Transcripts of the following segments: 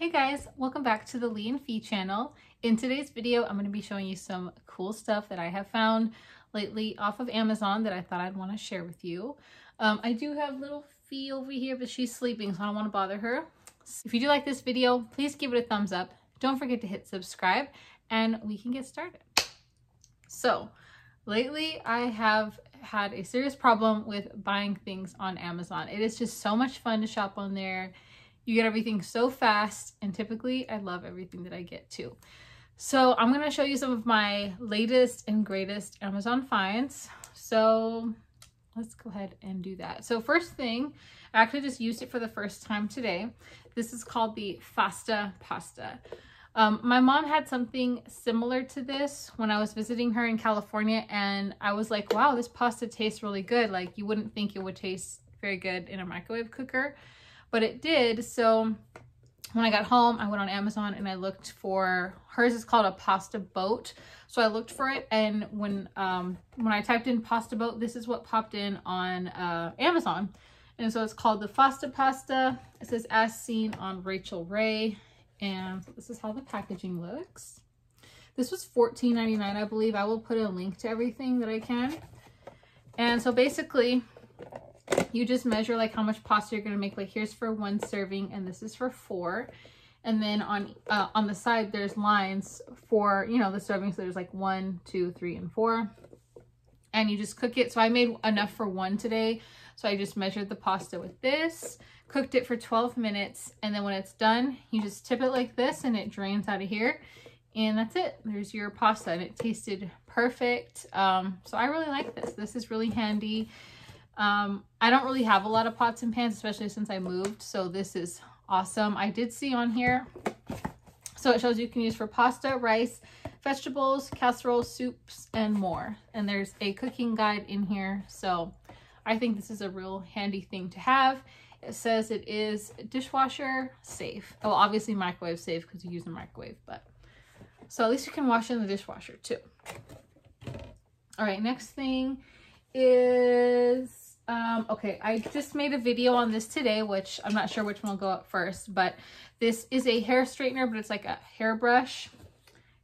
Hey guys, welcome back to the Lee and Fi channel. In today's video, I'm going to be showing you some cool stuff that I have found lately off of Amazon that I thought I'd want to share with you. Um, I do have little Fi over here, but she's sleeping, so I don't want to bother her. If you do like this video, please give it a thumbs up. Don't forget to hit subscribe, and we can get started. So, lately I have had a serious problem with buying things on Amazon. It is just so much fun to shop on there you get everything so fast and typically I love everything that I get too. So I'm going to show you some of my latest and greatest Amazon finds. So let's go ahead and do that. So first thing, I actually just used it for the first time today. This is called the Fasta Pasta. Um, my mom had something similar to this when I was visiting her in California and I was like, wow, this pasta tastes really good. Like you wouldn't think it would taste very good in a microwave cooker but it did. So when I got home, I went on Amazon and I looked for, hers is called a pasta boat. So I looked for it and when um, when I typed in pasta boat, this is what popped in on uh, Amazon. And so it's called the Fasta Pasta. It says as seen on Rachael Ray. And this is how the packaging looks. This was $14.99, I believe. I will put a link to everything that I can. And so basically, you just measure like how much pasta you're going to make. Like here's for one serving and this is for four. And then on uh, on the side, there's lines for, you know, the serving. So there's like one, two, three, and four. And you just cook it. So I made enough for one today. So I just measured the pasta with this, cooked it for 12 minutes. And then when it's done, you just tip it like this and it drains out of here. And that's it. There's your pasta and it tasted perfect. Um, so I really like this. This is really handy. Um, I don't really have a lot of pots and pans, especially since I moved. So this is awesome. I did see on here. So it shows you can use for pasta, rice, vegetables, casseroles, soups, and more. And there's a cooking guide in here. So I think this is a real handy thing to have. It says it is dishwasher safe. Oh, obviously microwave safe because you use a microwave, but so at least you can wash in the dishwasher too. All right, next thing is um, okay, I just made a video on this today, which I'm not sure which one will go up first, but this is a hair straightener, but it's like a hairbrush,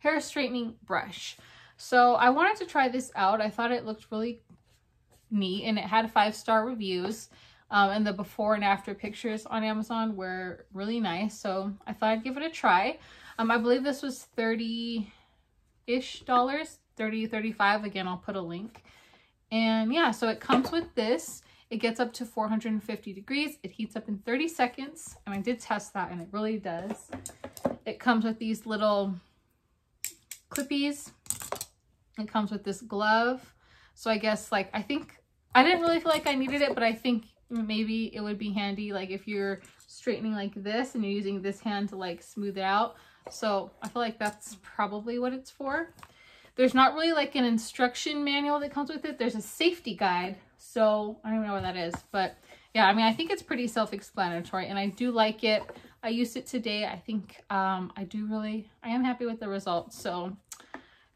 hair straightening brush. So I wanted to try this out. I thought it looked really neat and it had five-star reviews. Um, and the before and after pictures on Amazon were really nice. So I thought I'd give it a try. Um, I believe this was 30-ish dollars, 30, 35. Again, I'll put a link. And yeah, so it comes with this. It gets up to 450 degrees. It heats up in 30 seconds. And I did test that and it really does. It comes with these little clippies. It comes with this glove. So I guess like, I think, I didn't really feel like I needed it, but I think maybe it would be handy like if you're straightening like this and you're using this hand to like smooth it out. So I feel like that's probably what it's for. There's not really like an instruction manual that comes with it. There's a safety guide. So I don't even know what that is. But yeah, I mean, I think it's pretty self-explanatory and I do like it. I used it today. I think um, I do really, I am happy with the results. So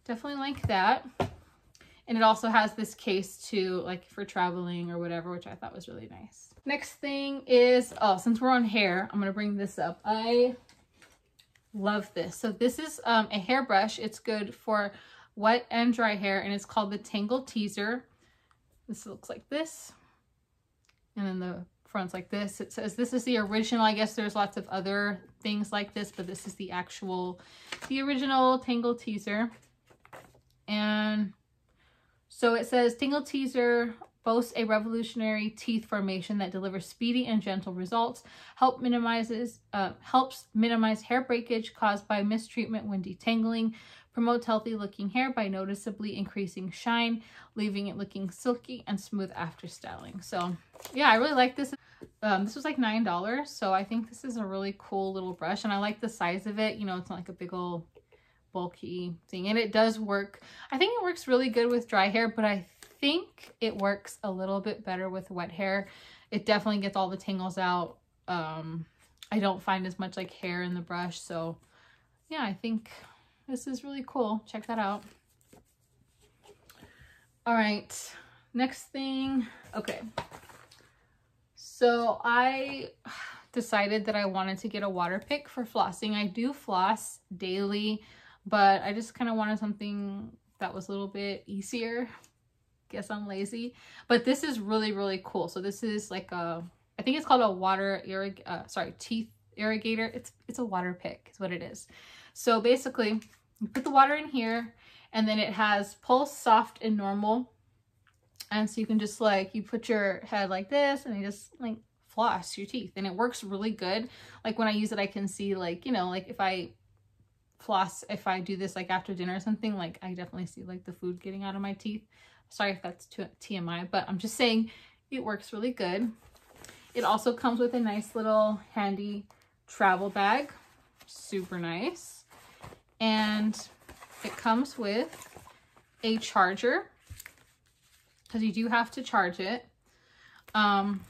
definitely like that. And it also has this case too, like for traveling or whatever, which I thought was really nice. Next thing is, oh, since we're on hair, I'm to bring this up. I love this. So this is um, a hairbrush. It's good for wet and dry hair and it's called the Tangle Teezer. This looks like this. And then the front's like this. It says this is the original. I guess there's lots of other things like this, but this is the actual, the original Tangle Teezer. And so it says Tangle Teezer boasts a revolutionary teeth formation that delivers speedy and gentle results, help minimizes, uh, helps minimize hair breakage caused by mistreatment when detangling, promotes healthy looking hair by noticeably increasing shine, leaving it looking silky and smooth after styling. So yeah, I really like this. Um, this was like $9, so I think this is a really cool little brush, and I like the size of it. You know, it's not like a big old bulky thing, and it does work. I think it works really good with dry hair, but I think it works a little bit better with wet hair. It definitely gets all the tangles out. Um, I don't find as much like hair in the brush, so yeah, I think this is really cool. Check that out. All right, next thing. Okay. So I decided that I wanted to get a water pick for flossing. I do floss daily, but I just kind of wanted something that was a little bit easier. Guess I'm lazy. But this is really, really cool. So this is like a, I think it's called a water irrig, uh, sorry, teeth irrigator. It's, it's a water pick is what it is. So basically you put the water in here and then it has pulse, soft, and normal. And so you can just like, you put your head like this and you just like floss your teeth and it works really good. Like when I use it, I can see like, you know, like if I floss, if I do this like after dinner or something, like I definitely see like the food getting out of my teeth. Sorry if that's too TMI, but I'm just saying it works really good. It also comes with a nice little handy travel bag. Super nice. And it comes with a charger because you do have to charge it. Um,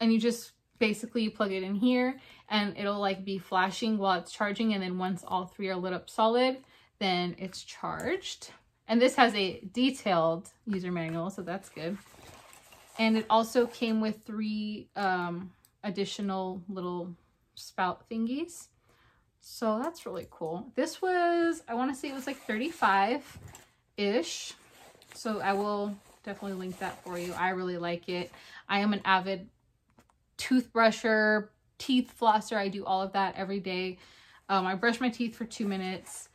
and you just basically you plug it in here and it'll like be flashing while it's charging. And then once all three are lit up solid, then it's charged. And this has a detailed user manual, so that's good. And it also came with three um, additional little spout thingies. So that's really cool. This was, I want to say it was like 35-ish. So I will definitely link that for you. I really like it. I am an avid toothbrusher, teeth flosser. I do all of that every day. Um, I brush my teeth for two minutes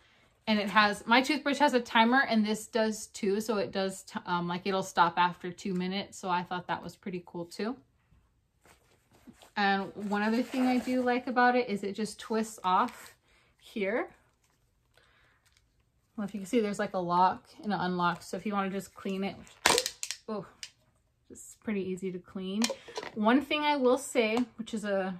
and it has, my toothbrush has a timer and this does too. So it does, um, like it'll stop after two minutes. So I thought that was pretty cool too. And one other thing I do like about it is it just twists off here. Well, if you can see, there's like a lock and an unlock. So if you want to just clean it, oh, it's pretty easy to clean. One thing I will say, which is a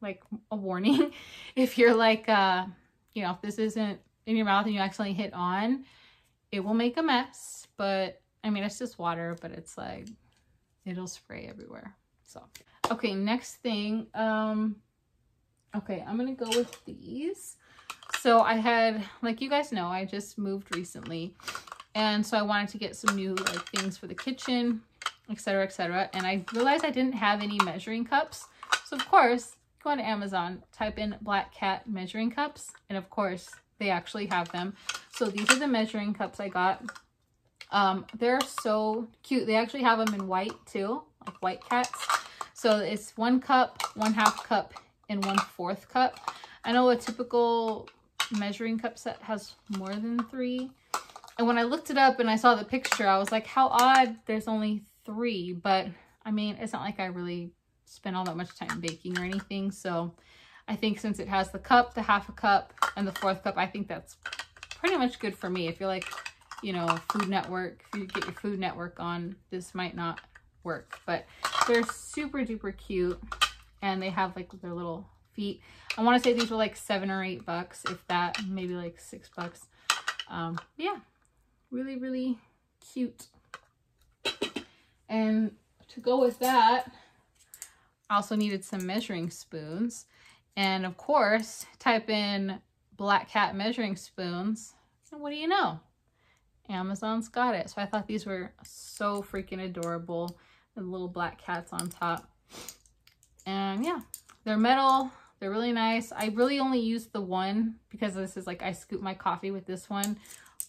like a warning, if you're like, uh, you know, if this isn't in your mouth and you accidentally hit on, it will make a mess. But I mean, it's just water, but it's like, it'll spray everywhere. So Okay, next thing. Um, okay, I'm going to go with these. So I had, like you guys know, I just moved recently. And so I wanted to get some new like things for the kitchen, etc., etc. And I realized I didn't have any measuring cups. So of course, go on Amazon, type in Black Cat measuring cups. And of course, they actually have them. So these are the measuring cups I got. Um, they're so cute. They actually have them in white too, like white cats. So it's one cup, one half cup, and one fourth cup. I know a typical measuring cup set has more than three. And when I looked it up and I saw the picture, I was like, how odd there's only three. But I mean, it's not like I really spent all that much time baking or anything. So I think since it has the cup, the half a cup, and the fourth cup, I think that's pretty much good for me. If you're like, you know, Food Network, if you get your Food Network on, this might not work. But they're super duper cute. And they have like their little feet. I want to say these were like seven or eight bucks, if that, maybe like six bucks. Um, yeah, really, really cute. And to go with that, I also needed some measuring spoons. And of course, type in Black Cat measuring spoons. And what do you know? Amazon's got it. So I thought these were so freaking adorable the little black cats on top. And yeah, they're metal. They're really nice. I really only use the one because this is like I scoop my coffee with this one.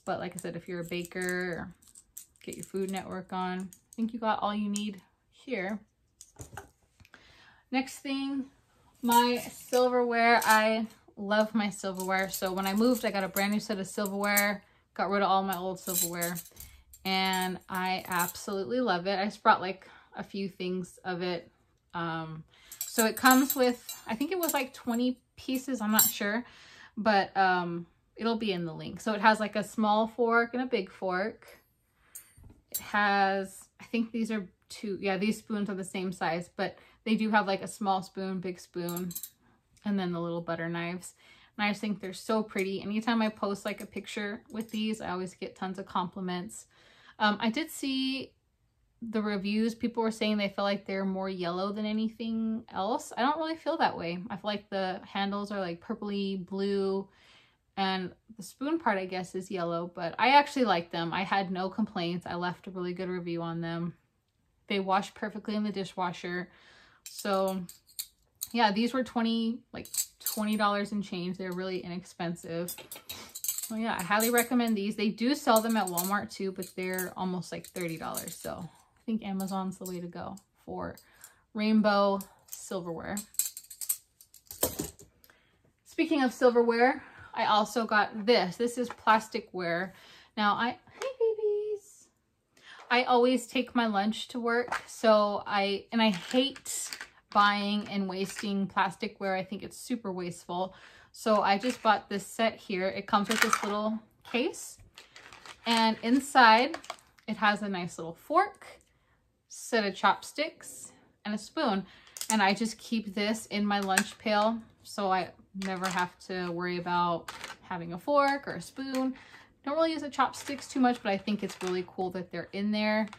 But like I said, if you're a baker, get your Food Network on. I think you got all you need here. Next thing, my silverware. I love my silverware. So when I moved, I got a brand new set of silverware. Got rid of all my old silverware. And I absolutely love it. I just brought like a few things of it. Um, so it comes with, I think it was like 20 pieces, I'm not sure, but um, it'll be in the link. So it has like a small fork and a big fork. It has, I think these are two, yeah, these spoons are the same size, but they do have like a small spoon, big spoon, and then the little butter knives. And I just think they're so pretty. Anytime I post like a picture with these, I always get tons of compliments. Um, I did see the reviews, people were saying they feel like they're more yellow than anything else. I don't really feel that way. I feel like the handles are like purpley blue and the spoon part I guess is yellow, but I actually like them. I had no complaints. I left a really good review on them. They wash perfectly in the dishwasher. So yeah, these were 20, like $20 and change. They're really inexpensive. So yeah, I highly recommend these. They do sell them at Walmart too, but they're almost like $30. So think Amazon's the way to go for rainbow silverware. Speaking of silverware, I also got this. This is plasticware. Now I, hey babies. I always take my lunch to work. So I, and I hate buying and wasting plasticware. I think it's super wasteful. So I just bought this set here. It comes with this little case and inside it has a nice little fork, set of chopsticks and a spoon. And I just keep this in my lunch pail so I never have to worry about having a fork or a spoon. Don't really use the chopsticks too much, but I think it's really cool that they're in there.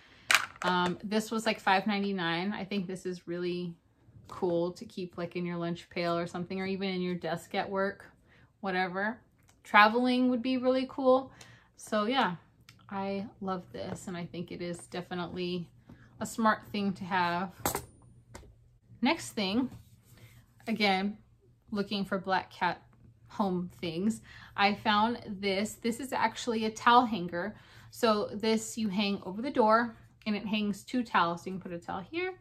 Um, this was like $5.99. I think this is really cool to keep like in your lunch pail or something, or even in your desk at work, whatever. Traveling would be really cool. So yeah, I love this and I think it is definitely a smart thing to have. Next thing, again, looking for black cat home things, I found this. This is actually a towel hanger. So this you hang over the door and it hangs two towels. So you can put a towel here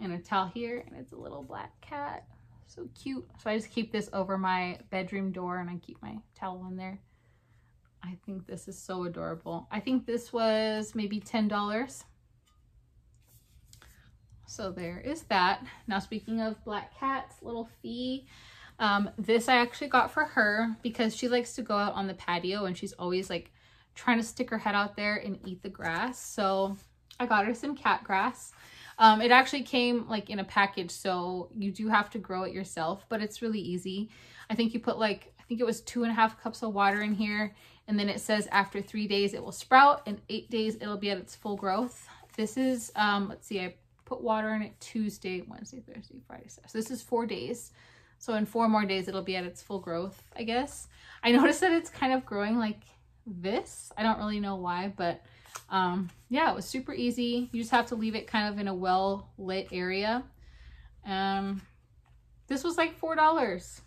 and a towel here and it's a little black cat. So cute. So I just keep this over my bedroom door and I keep my towel in there. I think this is so adorable. I think this was maybe $10. So there is that. Now speaking of black cats, little Fi, um, this I actually got for her because she likes to go out on the patio and she's always like trying to stick her head out there and eat the grass. So I got her some cat grass. Um, it actually came like in a package, so you do have to grow it yourself, but it's really easy. I think you put like, I think it was two and a half cups of water in here, and then it says after three days it will sprout, and eight days it'll be at its full growth. This is, um, let's see, I put water in it Tuesday, Wednesday, Thursday, Friday, Saturday. So this is four days. So in four more days, it'll be at its full growth, I guess. I noticed that it's kind of growing like this. I don't really know why, but um, yeah, it was super easy. You just have to leave it kind of in a well lit area. Um, this was like $4.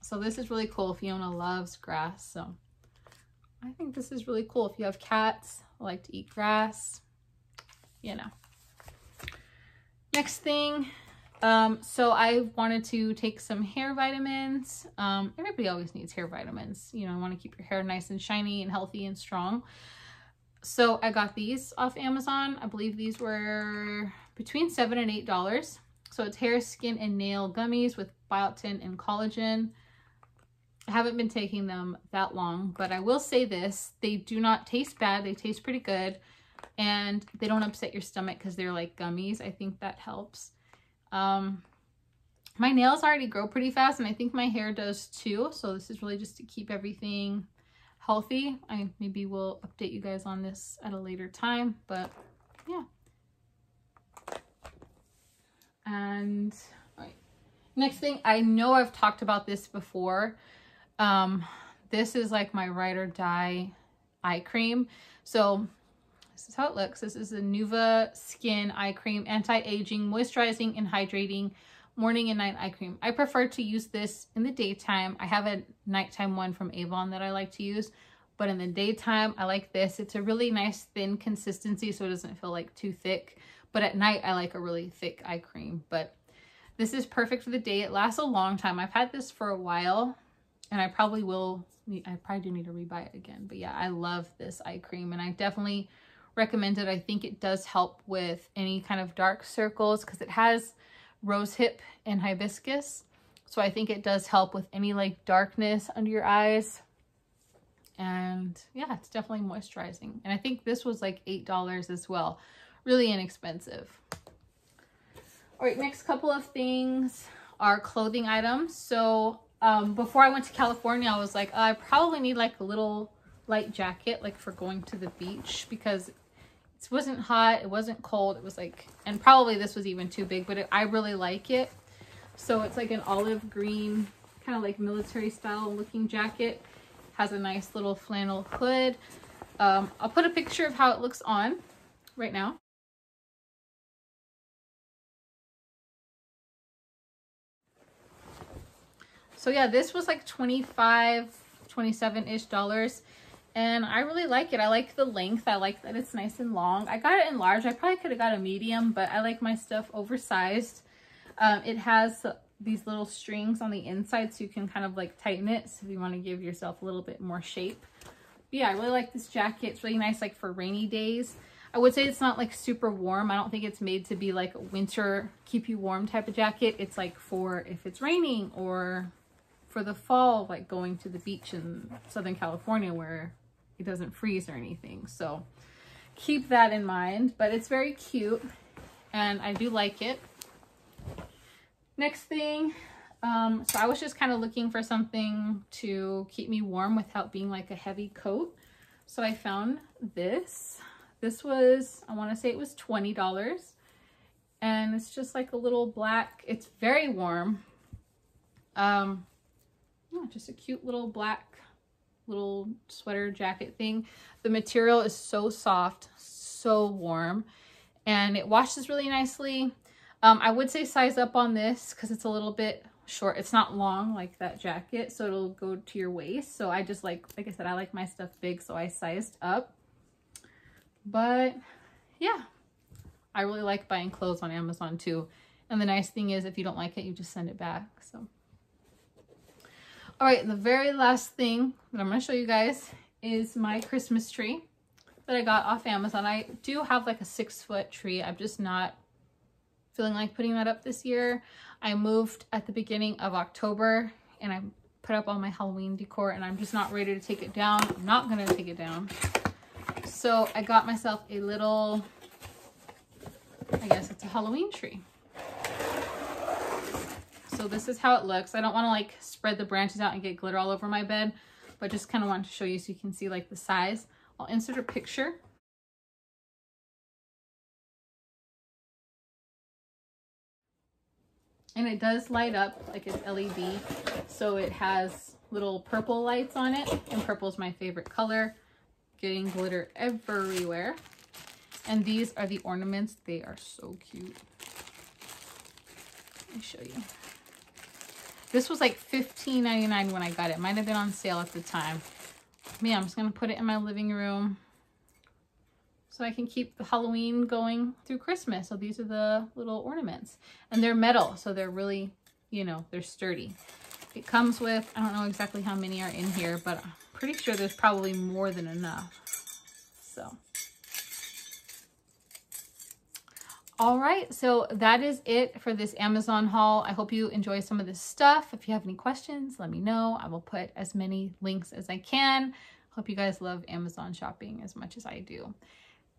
So this is really cool. Fiona loves grass. So I think this is really cool. If you have cats, like to eat grass, you know. Next thing, um, so I wanted to take some hair vitamins. Um, everybody always needs hair vitamins. You know, I want to keep your hair nice and shiny and healthy and strong. So I got these off Amazon. I believe these were between seven and eight dollars. So it's hair, skin, and nail gummies with biotin and collagen. I haven't been taking them that long, but I will say this, they do not taste bad. They taste pretty good and they don't upset your stomach because they're like gummies. I think that helps. Um, my nails already grow pretty fast and I think my hair does too. So this is really just to keep everything healthy. I maybe will update you guys on this at a later time, but yeah. And right. next thing, I know I've talked about this before. Um, this is like my ride or die eye cream. So this is how it looks. This is the Nuva Skin Eye Cream, anti-aging, moisturizing, and hydrating morning and night eye cream. I prefer to use this in the daytime. I have a nighttime one from Avon that I like to use, but in the daytime, I like this. It's a really nice thin consistency, so it doesn't feel like too thick. But at night, I like a really thick eye cream. But this is perfect for the day. It lasts a long time. I've had this for a while, and I probably will, I probably do need to rebuy it again. But yeah, I love this eye cream, and I definitely recommend it. I think it does help with any kind of dark circles because it has rose hip and hibiscus. So I think it does help with any like darkness under your eyes. And yeah, it's definitely moisturizing. And I think this was like $8 as well. Really inexpensive. All right, next couple of things are clothing items. So um, before I went to California, I was like, oh, I probably need like a little light jacket like for going to the beach because it wasn't hot, it wasn't cold, it was like, and probably this was even too big, but it, I really like it. So it's like an olive green, kind of like military style looking jacket. Has a nice little flannel hood. Um, I'll put a picture of how it looks on right now. So yeah, this was like 25, 27-ish dollars. And I really like it. I like the length. I like that it's nice and long. I got it in large. I probably could have got a medium, but I like my stuff oversized. Um, it has these little strings on the inside so you can kind of like tighten it. So if you want to give yourself a little bit more shape. But yeah, I really like this jacket. It's really nice like for rainy days. I would say it's not like super warm. I don't think it's made to be like a winter keep you warm type of jacket. It's like for if it's raining or for the fall, like going to the beach in Southern California where it doesn't freeze or anything. So keep that in mind, but it's very cute and I do like it. Next thing, um, so I was just kind of looking for something to keep me warm without being like a heavy coat. So I found this. This was, I want to say it was $20. And it's just like a little black, it's very warm. Um, yeah, just a cute little black little sweater jacket thing. The material is so soft, so warm, and it washes really nicely. Um, I would say size up on this because it's a little bit short. It's not long like that jacket, so it'll go to your waist. So I just like, like I said, I like my stuff big, so I sized up. But yeah, I really like buying clothes on Amazon too. And the nice thing is if you don't like it, you just send it back. So, all right, the very last thing that I'm going to show you guys is my Christmas tree that I got off Amazon. I do have like a six foot tree. I'm just not feeling like putting that up this year. I moved at the beginning of October and I put up all my Halloween decor and I'm just not ready to take it down. I'm not going to take it down. So I got myself a little, I guess it's a Halloween tree. So this is how it looks. I don't want to like spread the branches out and get glitter all over my bed, but just kind of want to show you so you can see like the size. I'll insert a picture. And it does light up like it's LED. So it has little purple lights on it and purple is my favorite color getting glitter everywhere. And these are the ornaments. They are so cute. Let me show you. This was like $15.99 when I got it. Might have been on sale at the time. Me, I'm just going to put it in my living room so I can keep the Halloween going through Christmas. So these are the little ornaments. And they're metal, so they're really, you know, they're sturdy. It comes with, I don't know exactly how many are in here, but I'm pretty sure there's probably more than enough. So. All right, so that is it for this Amazon haul. I hope you enjoy some of this stuff. If you have any questions, let me know. I will put as many links as I can. Hope you guys love Amazon shopping as much as I do.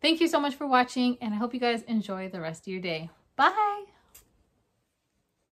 Thank you so much for watching, and I hope you guys enjoy the rest of your day. Bye!